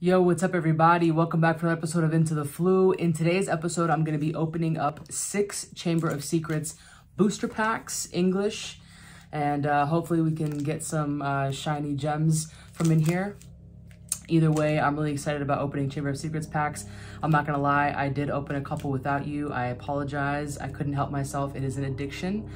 Yo, what's up everybody? Welcome back for another episode of Into the Floo. In today's episode, I'm going to be opening up six Chamber of Secrets booster packs, English, and uh, hopefully we can get some uh, shiny gems from in here. Either way, I'm really excited about opening Chamber of Secrets packs. I'm not gonna lie, I did open a couple without you. I apologize. I couldn't help myself. It is an addiction.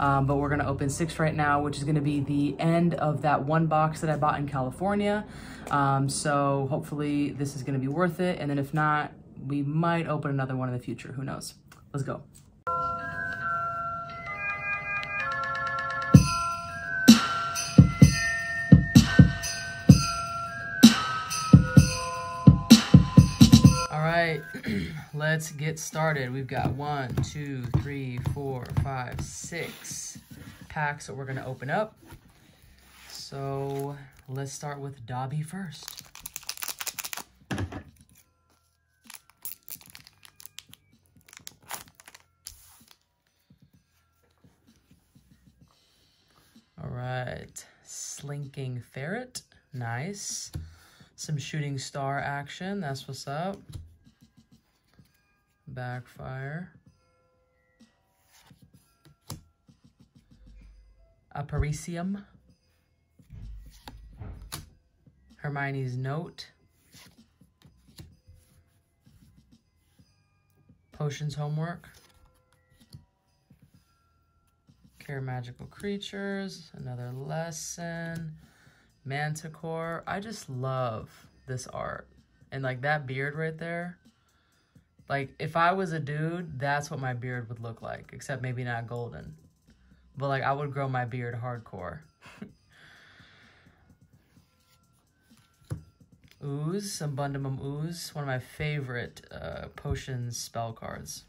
Um, but we're gonna open six right now, which is gonna be the end of that one box that I bought in California. Um, so hopefully this is gonna be worth it. And then if not, we might open another one in the future. Who knows? Let's go. Right, let's get started. We've got one, two, three, four, five, six packs that we're gonna open up. So let's start with Dobby first. All right, Slinking Ferret, nice. Some Shooting Star action, that's what's up backfire. Aparecium. Hermione's Note. Potions Homework. Care Magical Creatures. Another lesson. Manticore. I just love this art. And like that beard right there. Like, if I was a dude, that's what my beard would look like, except maybe not golden. But, like, I would grow my beard hardcore. ooze, Abundamum Ooze, one of my favorite uh, potions spell cards.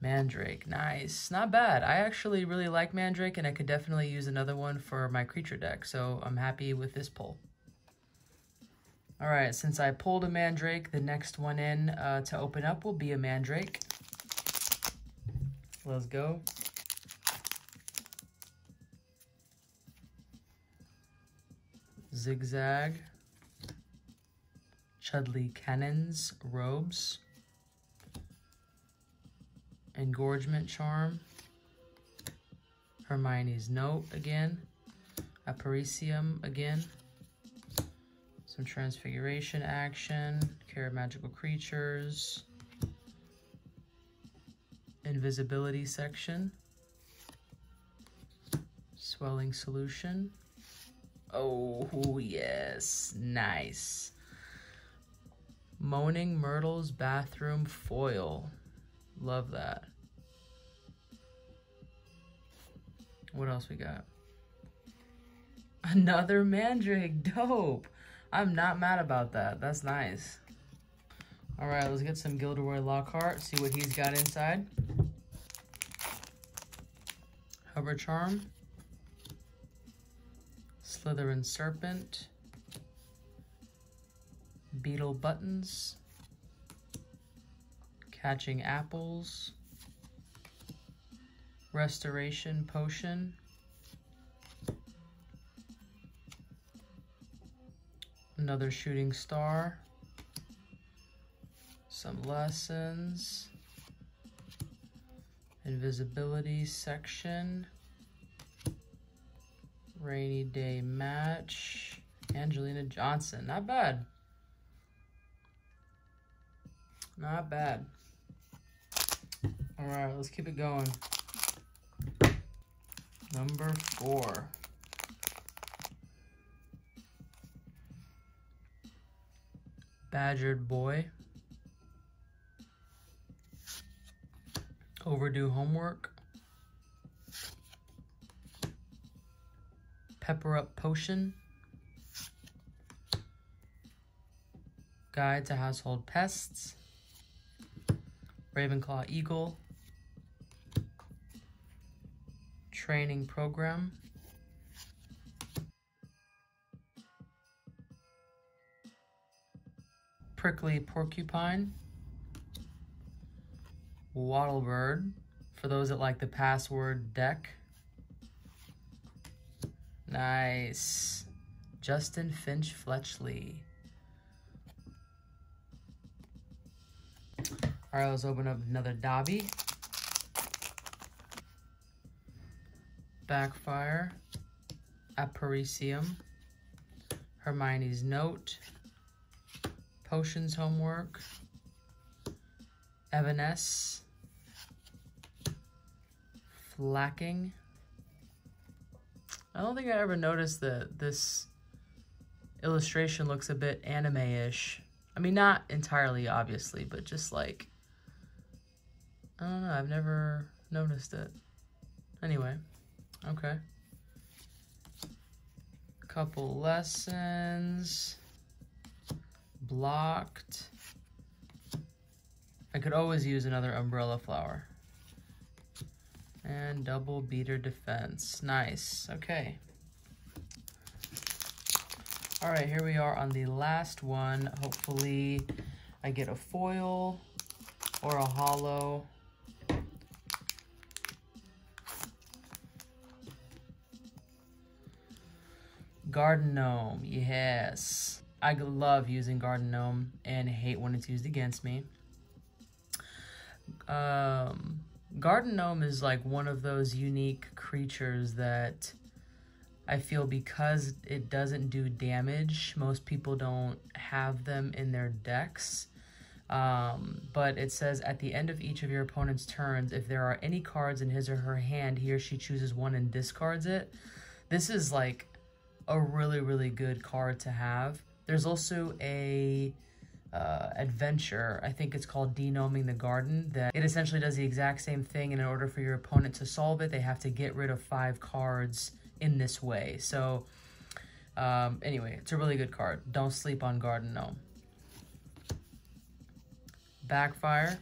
Mandrake, nice. Not bad. I actually really like Mandrake, and I could definitely use another one for my creature deck, so I'm happy with this pull. All right, since I pulled a Mandrake, the next one in uh, to open up will be a Mandrake. Let's go. Zigzag. Chudley Cannons, Robes. Engorgement Charm. Hermione's Note again. Aparecium again. Some transfiguration action, care of magical creatures, invisibility section, swelling solution. Oh, yes, nice. Moaning Myrtle's bathroom foil. Love that. What else we got? Another Mandrake, dope. I'm not mad about that. That's nice. All right, let's get some Gilderoy Lockhart, see what he's got inside. Hover Charm. Slytherin Serpent. Beetle Buttons. Catching Apples. Restoration Potion. Another shooting star, some lessons, invisibility section, rainy day match, Angelina Johnson, not bad. Not bad. All right, let's keep it going. Number four. Badgered boy. Overdue homework. Pepper up potion. Guide to household pests. Ravenclaw eagle. Training program. Prickly porcupine, wattlebird, for those that like the password deck. Nice. Justin Finch Fletchley. All right, let's open up another Dobby. Backfire. Aparecium. Hermione's Note. Potions Homework. Evanesce. Flacking. I don't think I ever noticed that this illustration looks a bit anime-ish. I mean, not entirely, obviously, but just like, I don't know, I've never noticed it. Anyway, okay. Couple lessons. Blocked. I could always use another umbrella flower. And double beater defense. Nice. Okay. All right, here we are on the last one. Hopefully I get a foil or a hollow. Garden Gnome, yes. I love using Garden Gnome and hate when it's used against me. Um, Garden Gnome is like one of those unique creatures that I feel because it doesn't do damage, most people don't have them in their decks. Um, but it says at the end of each of your opponent's turns, if there are any cards in his or her hand, he or she chooses one and discards it. This is like a really, really good card to have. There's also a uh, adventure, I think it's called Degnoming the Garden, that it essentially does the exact same thing. And in order for your opponent to solve it, they have to get rid of five cards in this way. So um, anyway, it's a really good card. Don't sleep on Garden Gnome. Backfire,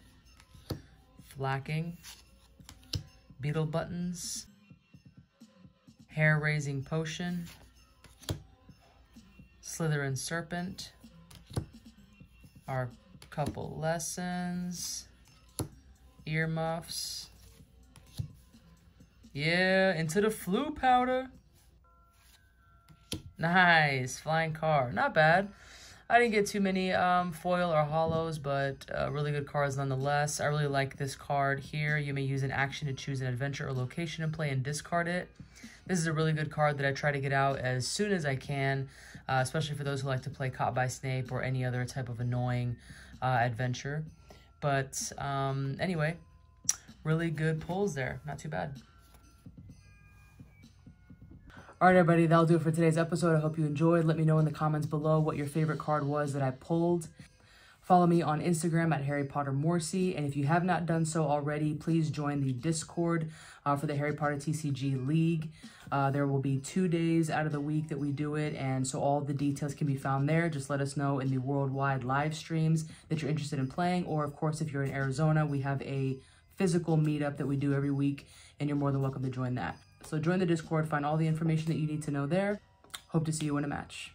Flacking, Beetle Buttons, Hair Raising Potion, Slytherin Serpent, our couple lessons, earmuffs, yeah, into the Floo powder. Nice, flying car, not bad. I didn't get too many um, foil or hollows, but uh, really good cards nonetheless. I really like this card here. You may use an action to choose an adventure or location and play and discard it. This is a really good card that I try to get out as soon as I can, uh, especially for those who like to play Caught by Snape or any other type of annoying uh, adventure. But um, anyway, really good pulls there. Not too bad. All right, everybody, that'll do it for today's episode. I hope you enjoyed. Let me know in the comments below what your favorite card was that I pulled. Follow me on Instagram at Harry Potter Morsy. And if you have not done so already, please join the Discord uh, for the Harry Potter TCG League. Uh, there will be two days out of the week that we do it. And so all the details can be found there. Just let us know in the worldwide live streams that you're interested in playing. Or, of course, if you're in Arizona, we have a physical meetup that we do every week. And you're more than welcome to join that. So join the Discord, find all the information that you need to know there. Hope to see you in a match.